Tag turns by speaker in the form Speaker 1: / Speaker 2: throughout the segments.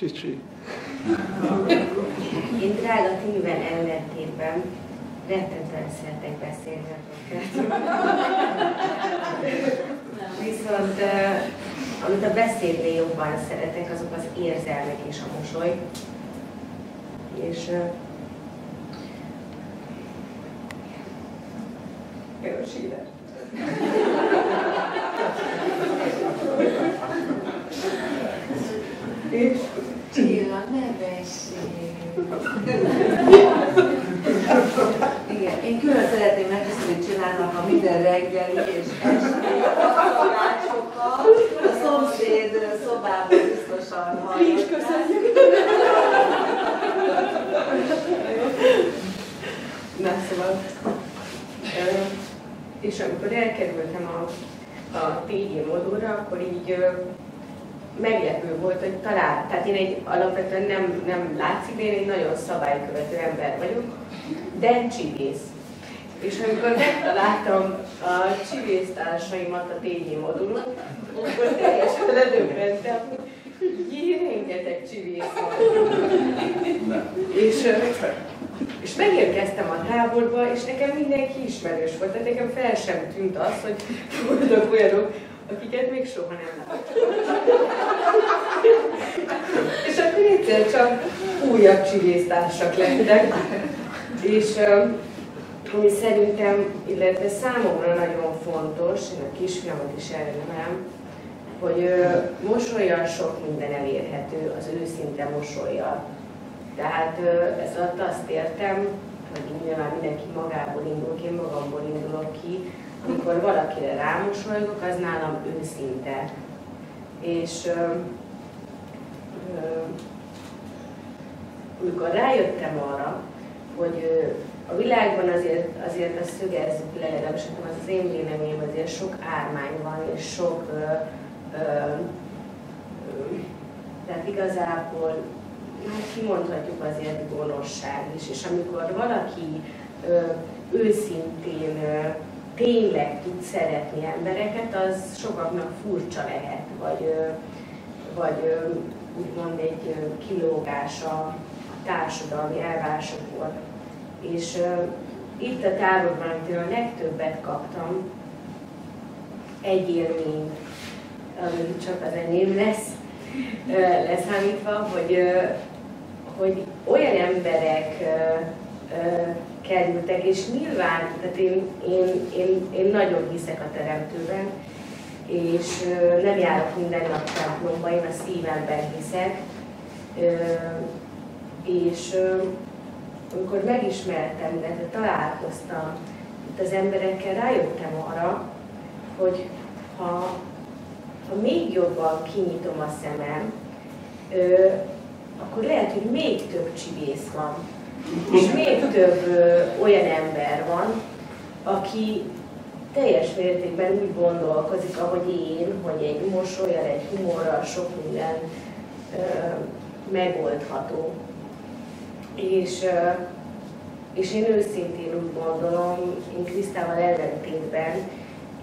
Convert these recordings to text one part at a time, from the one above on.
Speaker 1: Csicsi.
Speaker 2: Én drága Timivel ellentétben rettentően szeretek beszélni Viszont amit a beszédnél jobban szeretek, azok az érzelmek és a mosoly. És uh, Erősítés.
Speaker 3: Igen, én külön szeretném megköszönni Csillának a minden reggeli és esti tanácsokat. A szomszéd szobában biztosan hallották. Mi is köszönjük!
Speaker 2: Na szóval, és amikor elkerültem a, a TG modulra, akkor így meglepő volt, hogy talán, tehát én egy alapvetően nem, nem látszik, de én egy nagyon szabálykövető ember vagyok, de csibész. És amikor megtaláltam a társaimat a TG modulon, akkor teljesen ledöbbentem, hogy jé, rengeteg csivész van. És, és megérkeztem a táborba, és nekem mindenki ismerős volt, tehát nekem fel sem tűnt az, hogy voltak olyanok, akiket még soha nem láttam. és akkor egyszer csak újabb csivésztársak lettek. És ami szerintem, illetve számomra nagyon fontos, én a kisfiamat is elnevelem, hogy mosolyal sok minden elérhető, az őszinte mosolyal. Tehát ez alatt azt értem, hogy nyilván mindenki magából indul ki, én magamból indulok ki, amikor valakire rámosolygok, az nálam őszinte. És ö, ö, amikor rájöttem arra, hogy a világban azért, azért a szögezzük le, legalábbis az az én véleményem, azért sok ármány van, és sok, ö, ö, ö, tehát igazából hát kimondhatjuk azért gonoszság is, és amikor valaki ö, őszintén ö, tényleg tud szeretni embereket, az sokaknak furcsa lehet, vagy, vagy úgymond egy kilógás a társadalmi elvárásokból. És itt a táborban, amit a legtöbbet kaptam, egy élmény, ami csak az enyém lesz, leszámítva, hogy, hogy olyan emberek kerültek, és nyilván, tehát én, én, én, én nagyon hiszek a teremtőben, és nem járok minden nap templomba, én a szívemben hiszek, és amikor megismertem, illetve találkoztam itt az emberekkel, rájöttem arra, hogy ha, ha még jobban kinyitom a szemem, akkor lehet, hogy még több csibész van, és még több olyan ember van, aki teljes mértékben úgy gondolkozik, ahogy én, hogy egy mosolyal, egy humorral sok minden ö, megoldható. És, ö, és én őszintén úgy gondolom, én Krisztával ellentétben,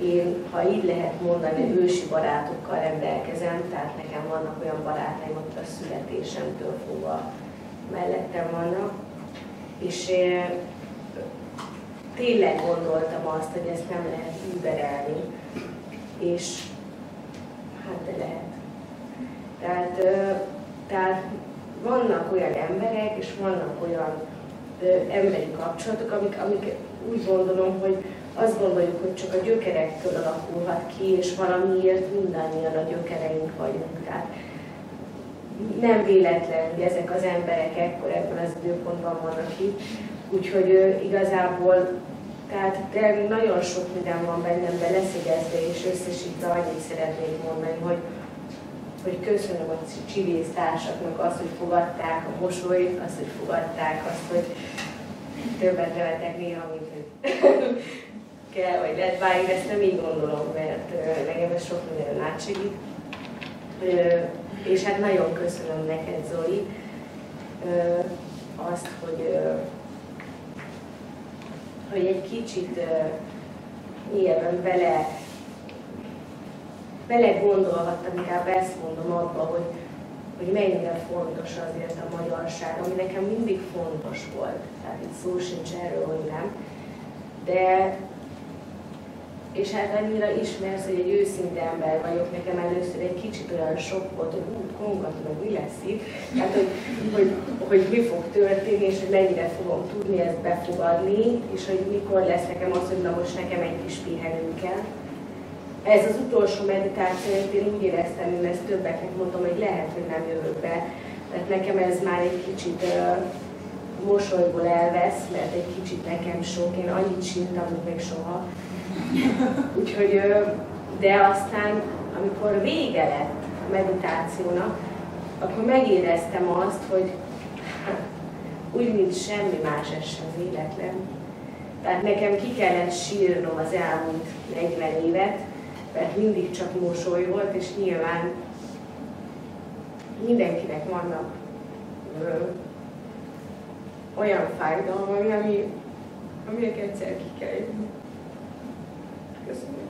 Speaker 2: én, ha így lehet mondani, ősi barátokkal rendelkezem, tehát nekem vannak olyan barátaim, akik a születésemtől fogva mellettem vannak, és tényleg gondoltam azt, hogy ezt nem lehet überelni, és hát de lehet. Tehát, tehát vannak olyan emberek, és vannak olyan emberi kapcsolatok, amik, amik úgy gondolom, hogy azt gondoljuk, hogy csak a gyökerektől alakulhat ki, és valamiért mindannyian a gyökereink vagyunk. Tehát nem véletlen, hogy ezek az emberek ekkor ebben az időpontban vannak itt. Úgyhogy igazából tehát nagyon sok minden van bennem leszegyezve és összesítve annyit szeretnék mondani, hogy, hogy köszönöm a csivész társaknak azt, hogy fogadták a mosolyt, azt, hogy fogadták azt, hogy többet nevetek néha, mint kell, vagy lehet vágni, ezt nem így gondolom, mert nekem ez sok minden átsegít és hát nagyon köszönöm neked, Zoli, azt, hogy, hogy egy kicsit nyilván bele, gondolhattam, inkább ezt mondom abba, hogy, hogy mennyire fontos azért a magyarság, ami nekem mindig fontos volt. Tehát itt szó sincs erről, hogy nem. De és hát annyira ismersz, hogy egy őszinte ember vagyok, nekem először egy kicsit olyan sok volt, hogy kongat, meg mi lesz itt, tehát hogy, hogy, hogy mi fog történni, és hogy mennyire fogom tudni ezt befogadni, és hogy mikor lesz nekem az, hogy na most nekem egy kis pihenő kell. Ez az utolsó meditáció, én úgy éreztem, én ezt többeknek mondtam, hogy lehet, hogy nem jövök be, mert nekem ez már egy kicsit mosolyból elvesz, mert egy kicsit nekem sok, én annyit sintam, mint még soha. Úgyhogy, de aztán, amikor vége lett a meditációnak, akkor megéreztem azt, hogy úgy, mint semmi más essen az életben. Tehát nekem ki kellett sírnom az elmúlt 40 évet, mert mindig csak mosoly volt, és nyilván mindenkinek vannak olyan fájdalom, ami, ami, aminek egyszer ki kell jönni. Köszönöm.